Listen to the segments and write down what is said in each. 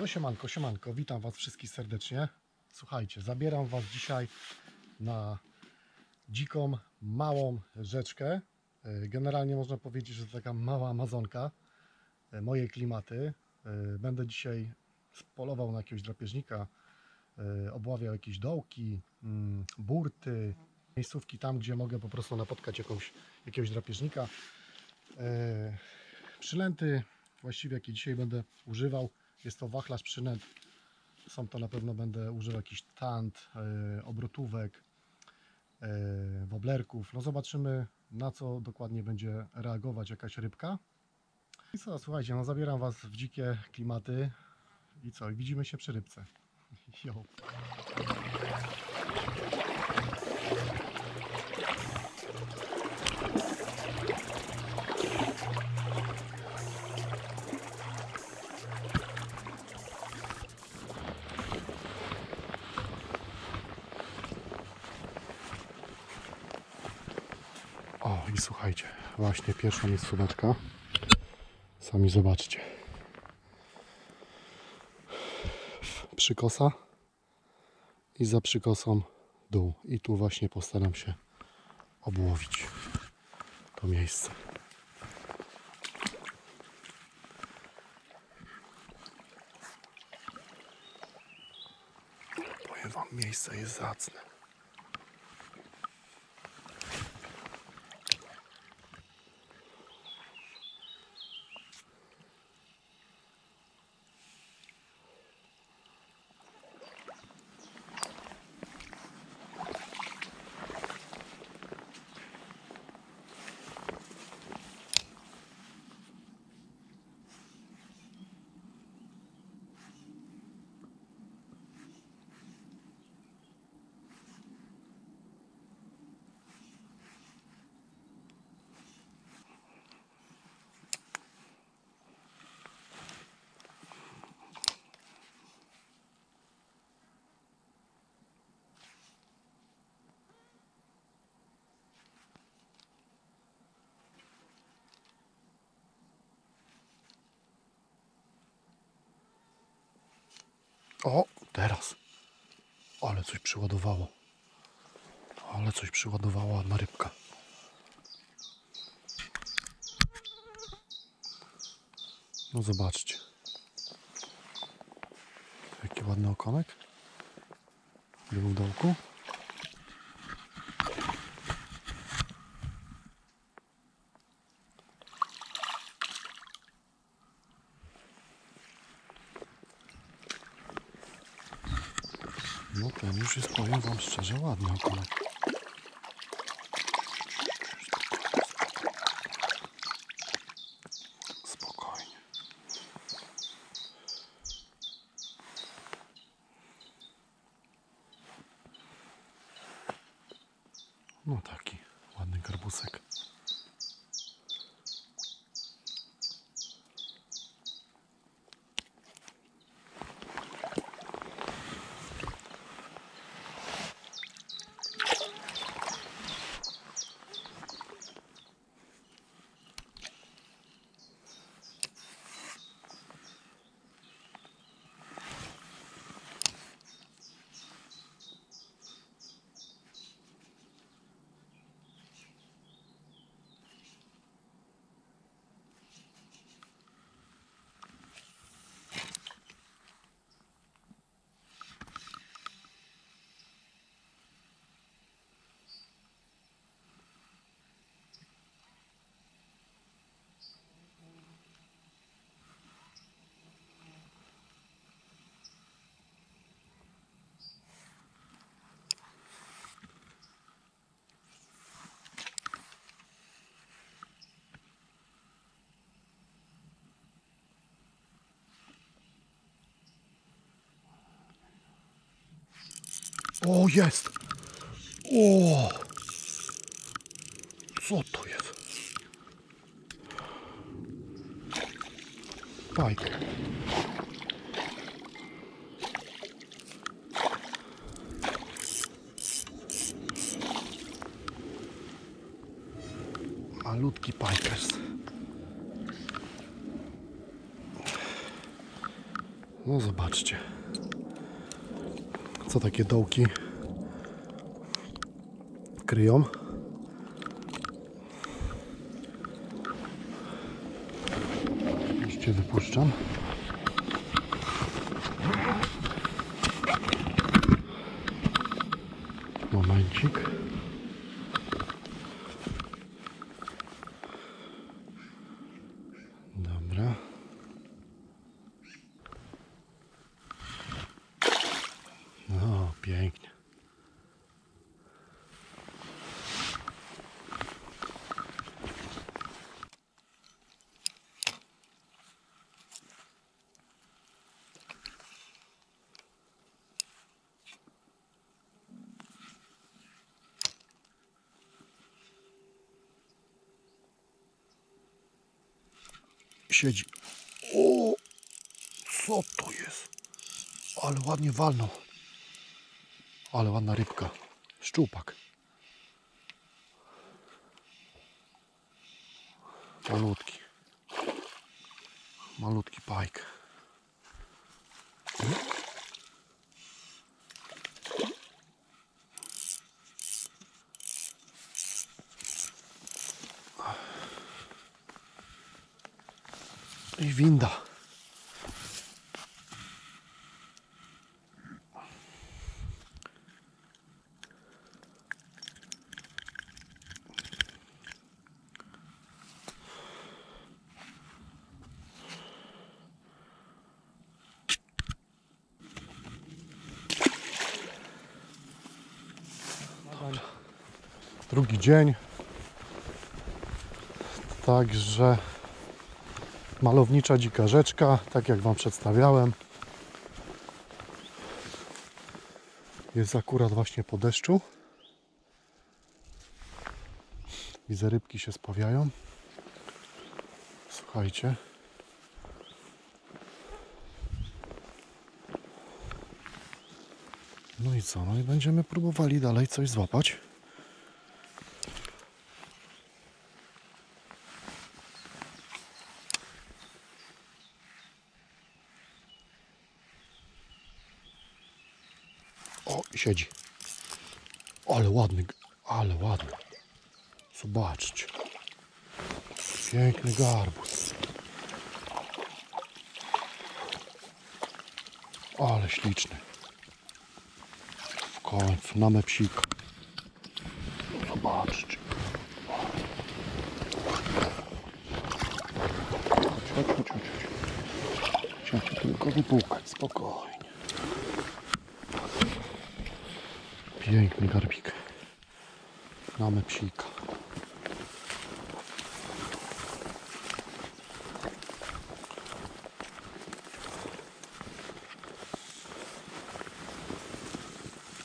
No siemanko, siemanko, witam Was wszystkich serdecznie. Słuchajcie, zabieram Was dzisiaj na dziką, małą rzeczkę. E, Generalnie można powiedzieć, że to taka mała Amazonka, e, moje klimaty. E, Będę dzisiaj polował na jakiegoś drapieżnika, obławiał jakieś dołki, mm, burty, miejscówki tam, gdzie mogę po prostu napotkać jakąś, jakiegoś drapieżnika. Przynęty właściwie jakie dzisiaj będę używał jest to wachlarz przynęt. Są to na pewno będę używał jakiś tant, e, obrotówek, e, woblerków. No zobaczymy na co dokładnie będzie reagować jakaś rybka. I co, słuchajcie, no zabieram Was w dzikie klimaty i co, widzimy się przy rybce. Jo. Słuchajcie, właśnie pierwsza miejscóweczka. Sami zobaczcie. Przykosa i za przykosą dół. I tu właśnie postaram się obłowić to miejsce. Powiem Wam, miejsce jest zacne. O, teraz. Ale coś przyładowało. Ale coś przyładowała ładna rybka. No zobaczcie. Jaki ładny okonek. Był w dołku. No ten już jest, powiem wam szczerze, ładny okonek. No taki ładny garbusek. O, jest! O! Co to jest? Pajk. Malutki pajkers. No zobaczcie. Co takie dołki kryją. Już Cię wypuszczam. Momencik. Dobra. No, pięknie. Siedzi. O! Co to jest? Ale ładnie walnął. Ale ładna rybka. Szczupak. Malutki. Malutki pajk. I winda. Drugi dzień. Także malownicza dzika rzeczka, tak jak Wam przedstawiałem. Jest akurat właśnie po deszczu. Widzę rybki się spawiają. Słuchajcie. No i co? No i będziemy próbowali dalej coś złapać. O, siedzi. Ale ładny, ale ładny. Zobaczcie. Piękny garbus. Ale śliczny. W końcu mamy psika. Zobaczcie. Chodź, chodź, chodź. Chciałem tylko wypłukać, spokojnie. Piękny garbik. Mamy psika.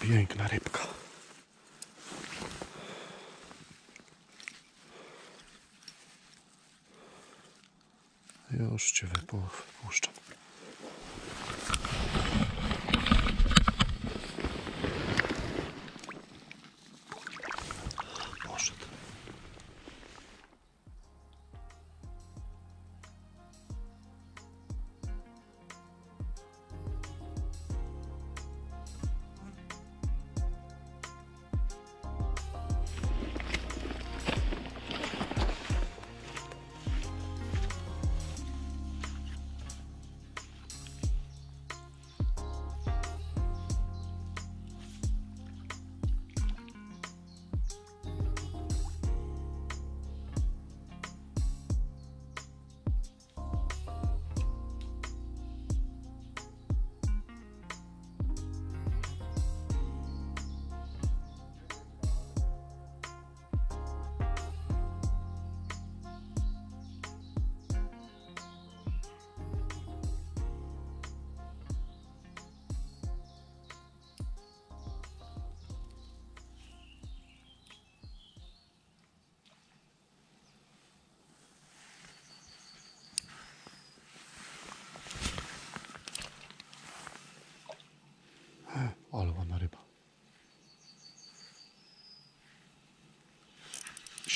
Piękna rybka. Już Cię wypu- wypuszczam.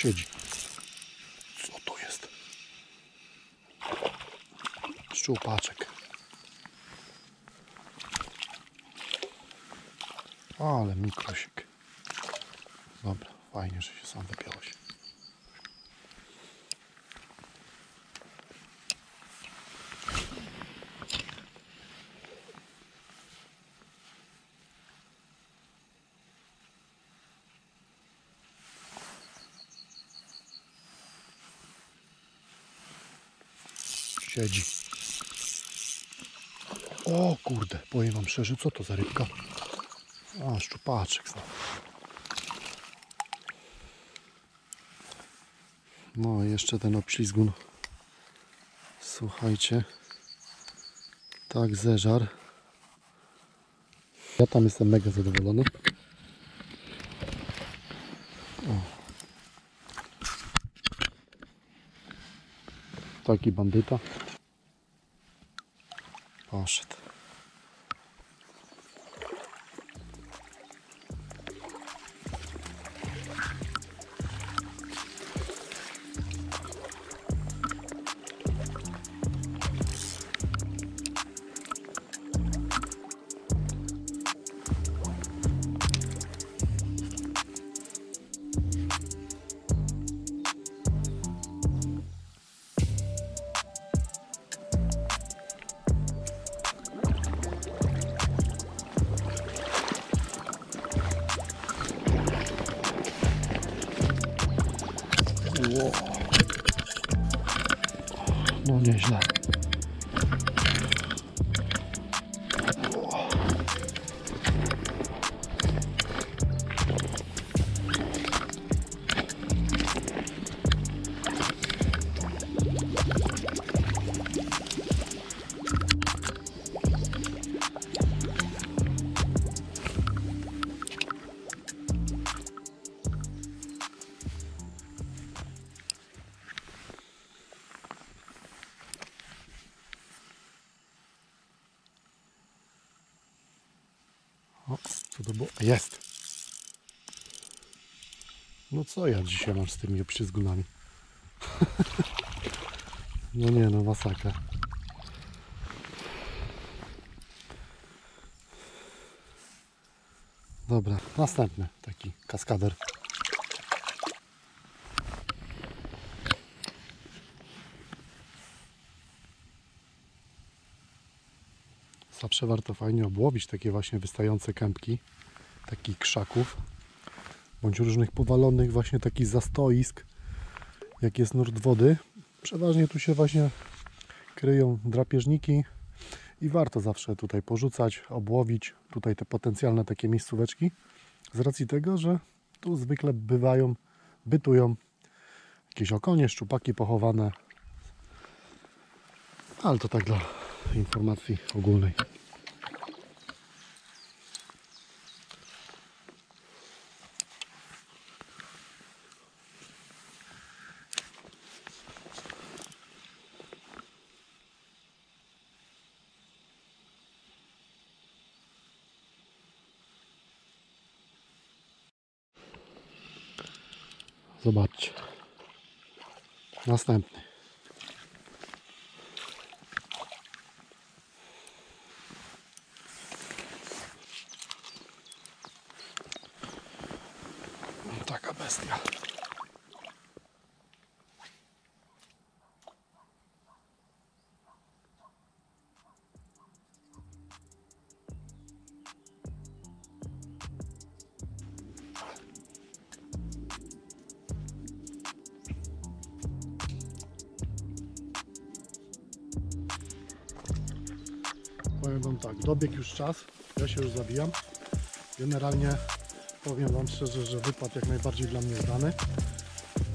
siedzi. Co to jest? Szczupaczek. Ale mikrosik. Dobra, fajnie, że się sam wypiąłeś. Siedzi. O kurde, powiem wam szczerze, co to za rybka? A, szczupaczek znowu. No, jeszcze ten obślizgun. Słuchajcie. Tak, zeżar. Ja tam jestem mega zadowolony. Taki bandyta. Poszedł. No nieźle. To było? Jest! No co ja dzisiaj mam z tymi obślizgunami? no nie no, masakra. Dobra, następny taki kaskader. Zawsze warto fajnie obłowić takie właśnie wystające kępki, takich krzaków, bądź różnych powalonych właśnie takich zastoisk, jak jest nurt wody. Przeważnie tu się właśnie kryją drapieżniki i warto zawsze tutaj porzucać, obłowić tutaj te potencjalne takie miejscóweczki z racji tego, że tu zwykle bywają, bytują jakieś okonie, szczupaki pochowane, ale to tak dla informacji ogólnej. Zobaczcie. Następny. Powiem Wam tak, dobiegł już czas, ja się już zabijam. Generalnie powiem Wam szczerze, że wypad jak najbardziej dla mnie zdany.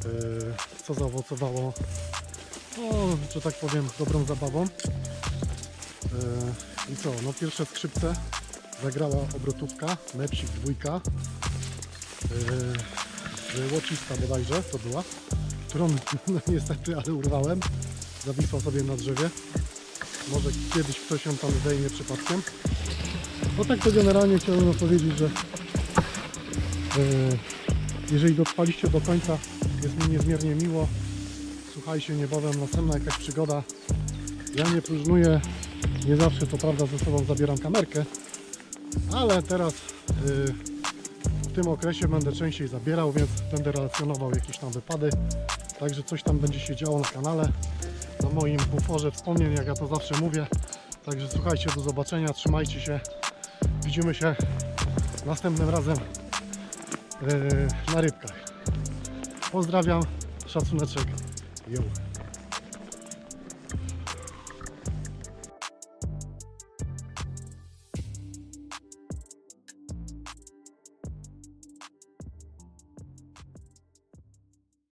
Yy, Co zaowocowało, no, że tak powiem, dobrą zabawą. Yy, I co, no pierwsze skrzypce zagrała obrotówka, Mepsik dwójka. Yy, Łocista bodajże to była, którą no, niestety, ale urwałem. Zawisła sobie na drzewie. Może kiedyś ktoś ją tam zdejmie przypadkiem. No tak to generalnie chciałbym powiedzieć, że e, jeżeli dotrwaliście do końca, jest mi niezmiernie miło. Słuchajcie, niebawem następna jakaś przygoda. Ja nie próżnuję, nie zawsze to prawda ze sobą zabieram kamerkę, ale teraz y, w tym okresie będę częściej zabierał, więc będę relacjonował jakieś tam wypady. Także coś tam będzie się działo na kanale, na moim buforze wspomnień, jak ja to zawsze mówię. Także słuchajcie, do zobaczenia, trzymajcie się. Widzimy się następnym razem yy, na rybkach. Pozdrawiam, szacuneczek. Jo.